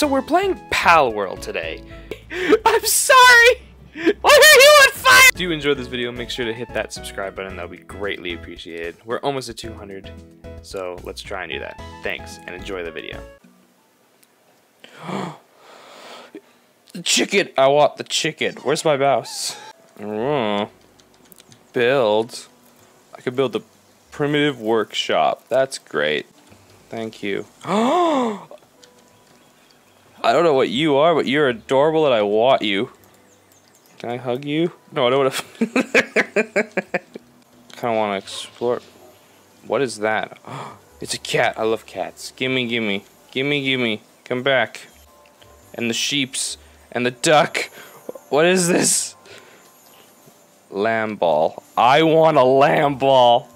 So we're playing Palworld today. I'm sorry! Why are you on fire? Do you enjoy this video, make sure to hit that subscribe button. That would be greatly appreciated. We're almost at 200, so let's try and do that. Thanks, and enjoy the video. chicken! I want the chicken. Where's my mouse? Oh. Build. I could build the primitive workshop. That's great. Thank you. Oh, I don't know what you are, but you're adorable and I want you. Can I hug you? No, I don't want to. kind of want to explore. What is that? It's a cat. I love cats. Gimme, gimme. Gimme, gimme. Come back. And the sheeps. And the duck. What is this? Lamball. I want a Lamball.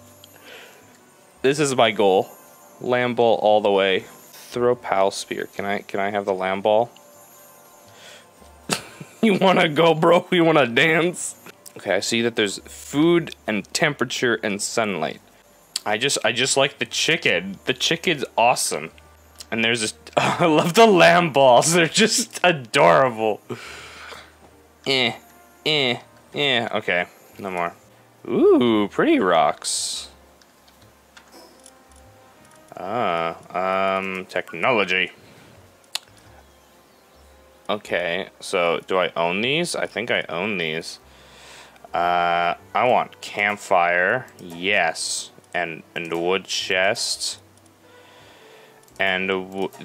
This is my goal. Lamball all the way. Throw pal sphere. Can I can I have the Lamball? you wanna go, bro? You wanna dance? Okay, I see that there's food and temperature and sunlight. I just I just like the chicken. The chicken's awesome. And there's this I love the Lamballs. They're just adorable. Eh. Eh. Eh. Okay. No more. Ooh, pretty rocks. Ah, um, technology. Okay, so do I own these? I think I own these. Uh, I want campfire, yes, and and wood chest, and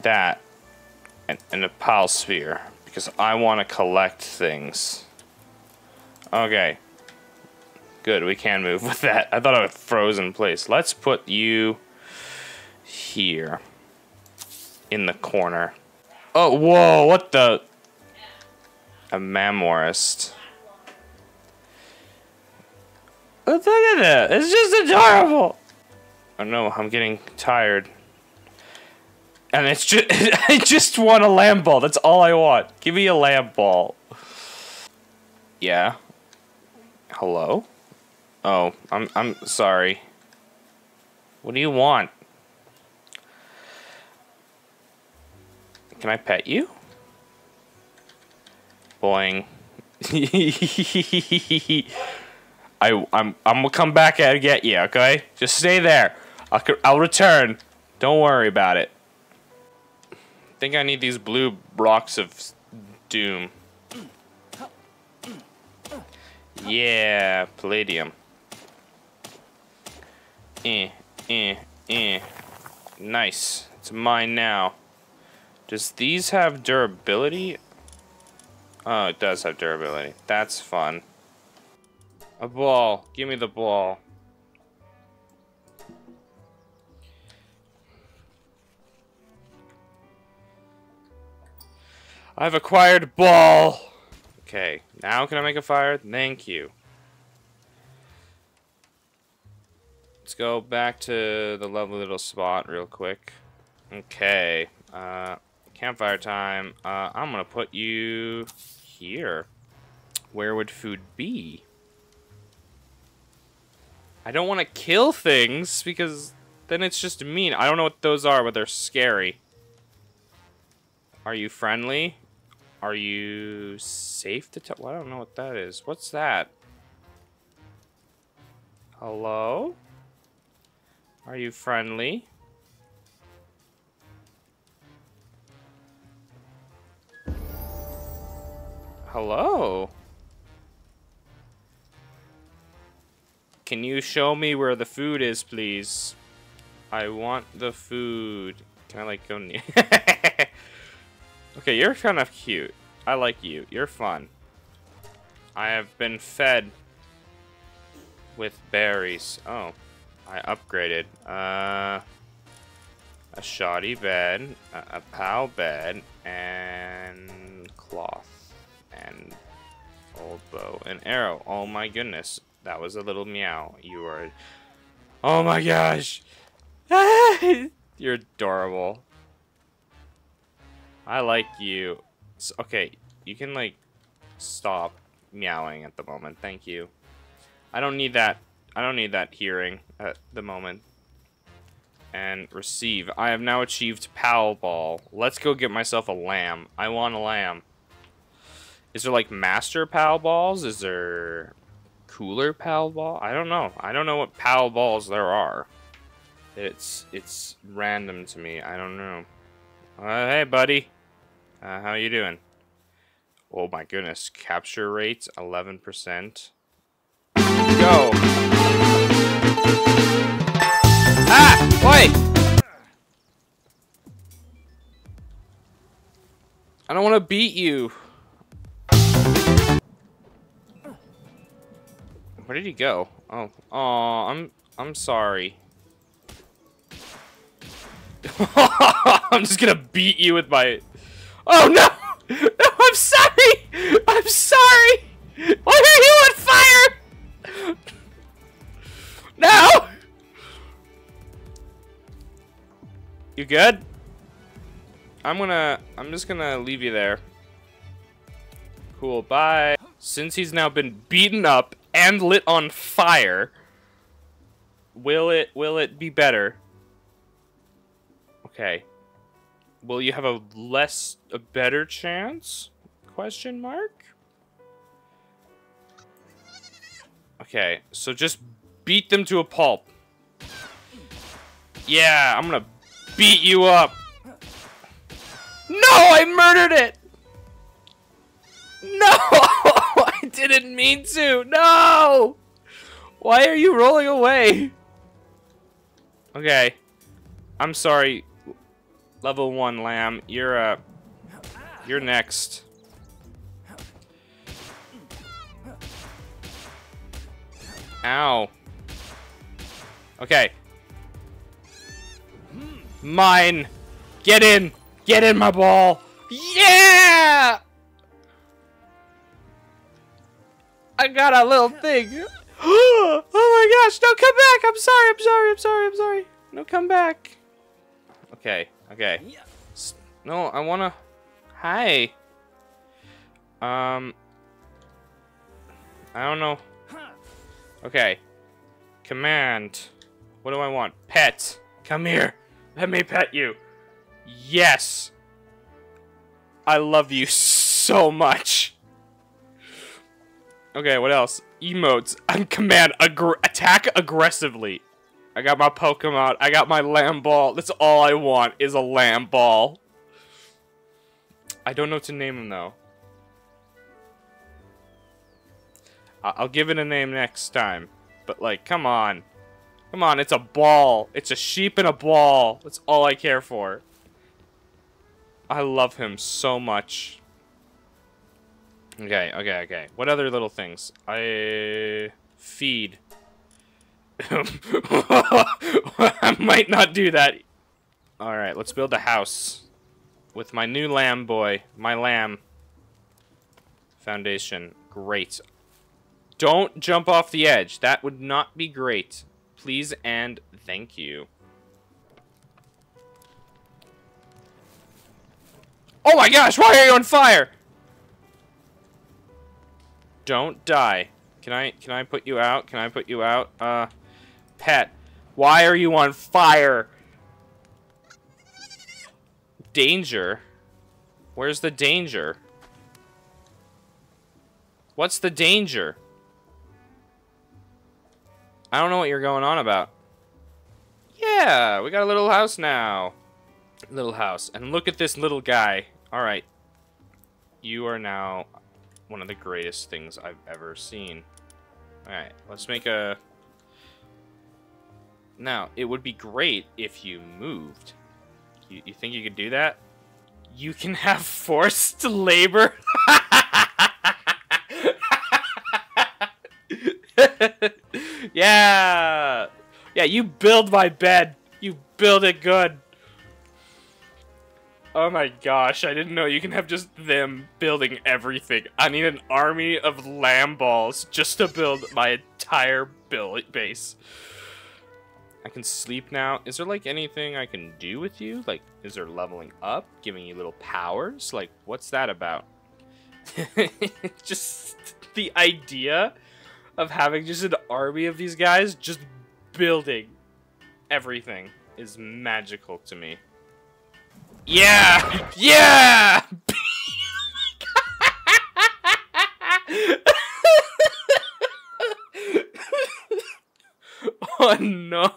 that, and, and a pal sphere because I want to collect things. Okay, good. We can move with that. I thought I would frozen place. Let's put you here in the corner. Oh, whoa, what the? A Mammorest. Oh, look at that. It's just adorable. Oh no, I'm getting tired. And it's just, I just want a Lamball. That's all I want. Give me a Lamball. Yeah. Hello? Oh, I'm, I'm sorry. What do you want? Can I pet you? Boing. I I'm I'm gonna come back and get you. Okay, just stay there. I'll I'll return. Don't worry about it. I think I need these blue blocks of doom. Yeah, Paldium. Eh, eh, eh. Nice. It's mine now. Does these have durability? Oh, it does have durability. That's fun. A ball. Give me the ball. I've acquired ball. Okay, now can I make a fire? Thank you. Let's go back to the lovely little spot real quick. Okay. Uh, Campfire time. Uh, I'm gonna put you here. Where would food be? I don't want to kill things because then it's just mean. I don't know what those are, but they're scary. Are you friendly? Are you safe to tell? Well, I don't know what that is. What's that? Hello? Are you friendly? Hello? Can you show me where the food is, please? I want the food. Can I, like, go near? okay, you're kind of cute. I like you. You're fun. I have been fed with berries. Oh, I upgraded. Uh, a shoddy bed, a, a pal bed, and cloth bow and arrow. Oh my goodness. That was a little meow. You are... Oh my gosh! You're adorable. I like you. okay, you can like stop meowing at the moment. Thank you. I don't need that. I don't need that hearing at the moment. and receive. I have now achieved Pal Ball. Let's go get myself a lamb. I want a lamb. Is there like Master Pal Balls? Is there Cooler Pal Ball? I don't know. I don't know what Pal Balls there are. It's it's random to me. I don't know. Uh, hey, buddy. Uh, how you doing? Oh my goodness. Capture rate 11%. Go! Ah! Wait! I don't want to beat you. Where did he go? Oh, oh, I'm, I'm sorry. I'm just gonna beat you with my. Oh no! No, I'm sorry. I'm sorry. Why are you on fire? No! You good? I'm gonna, I'm just gonna leave you there. Cool, bye. Since he's now been beaten up and lit on fire, will it, will it be better? Okay. Will you have a less, a better chance? Question mark? Okay, so just beat them to a pulp. Yeah, I'm gonna beat you up. No, I murdered it! No! Didn't mean to! No! Why are you rolling away? Okay. I'm sorry. Level 1 lamb. You're, uh... You're next. Ow. Okay. Mine! Get in! Get in my ball! Yeah! I got a little thing. oh my gosh, no, come back! I'm sorry, I'm sorry, I'm sorry, I'm sorry. No, come back. Okay, okay. No, I wanna... Hi. Um... I don't know. Okay. Command. What do I want? Pet. Come here. Let me pet you. Yes. I love you so much. Okay, what else? Emotes. I'm command. Attack aggressively. I got my Pokemon. I got my Lamball. That's all I want is a Lamball. I don't know what to name him, though. I'll give it a name next time. But, like, come on. Come on, it's a ball. It's a sheep and a ball. That's all I care for. I love him so much. Okay, okay, okay. What other little things? I... Feed. I might not do that. Alright, let's build a house. With my new lamb boy. My lamb. Foundation. Great. Don't jump off the edge. That would not be great. Please and thank you. Oh my gosh, why are you on fire? Don't die. Can I can I put you out? Can I put you out? Uh pet. Why are you on fire? Danger. Where's the danger? What's the danger? I don't know what you're going on about. Yeah, we got a little house now. Little house. And look at this little guy. Alright. You are now one of the greatest things I've ever seen. Alright, let's make a... Now, it would be great if you moved. You, you think you could do that? You can have forced labor? yeah! Yeah, you build my bed. You build it good. Oh my gosh, I didn't know you can have just them building everything. I need an army of Lamballs just to build my entire build base. I can sleep now. Is there like anything I can do with you? Like, is there leveling up? Giving you little powers? Like, what's that about? just the idea of having just an army of these guys just building everything is magical to me. Yeah! Yeah! oh no.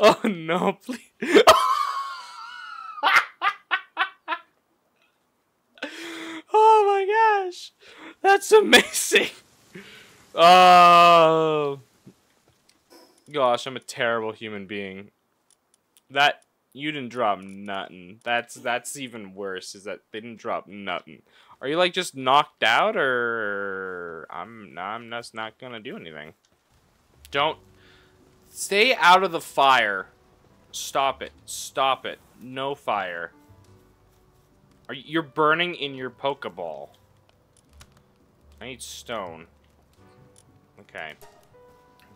Oh no, please. oh my gosh. That's amazing. Oh. Gosh, I'm a terrible human being. That you didn't drop nothing. That's that's even worse. Is that they didn't drop nothing. Are you like just knocked out, or I'm I'm just not gonna do anything. Don't stay out of the fire. Stop it. Stop it. No fire. Are you, you're burning in your Pokeball. I need stone. Okay.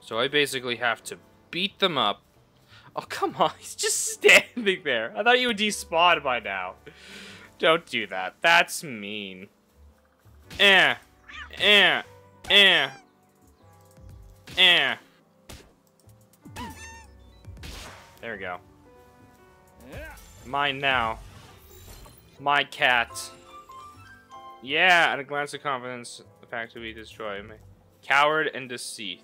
So I basically have to beat them up. Oh, come on. He's just standing there. I thought you would despawn by now. Don't do that. That's mean. Eh. Eh. Eh. Eh. There we go. Mine now. My cat. Yeah, at a glance of confidence, the fact to be destroyed. Coward and deceit.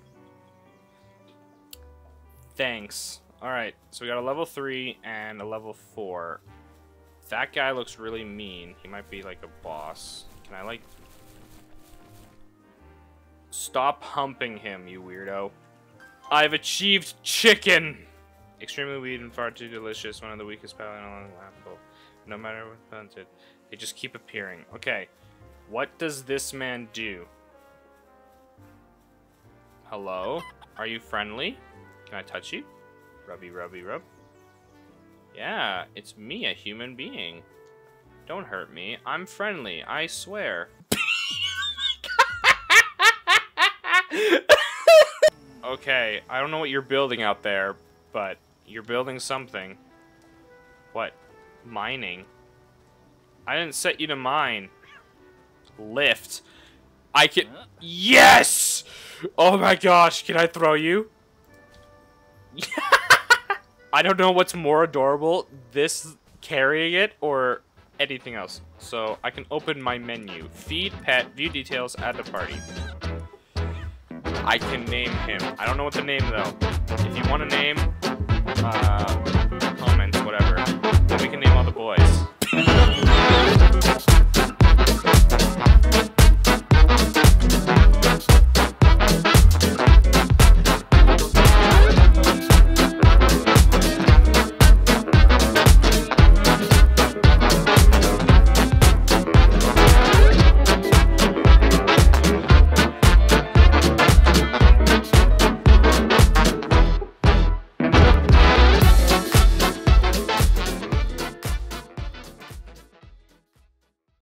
Thanks. Alright, so we got a level 3 and a level 4. That guy looks really mean. He might be like a boss. Can I like... Stop humping him, you weirdo. I've achieved chicken! Extremely weird and far too delicious. One of the weakest laughable. No matter what hunted. They just keep appearing. Okay. What does this man do? Hello? Are you friendly? Can I touch you? Rubby, rubby, rub. Yeah, it's me, a human being. Don't hurt me. I'm friendly, I swear. okay, I don't know what you're building out there, but you're building something. What? Mining? I didn't set you to mine. Lift. I can- Yes! Oh my gosh, can I throw you? I don't know what's more adorable, this carrying it or anything else. So I can open my menu. Feed, pet, view details, add to party. I can name him. I don't know what to name though. If you want to name, uh, comments, whatever. Then we can name all the boys.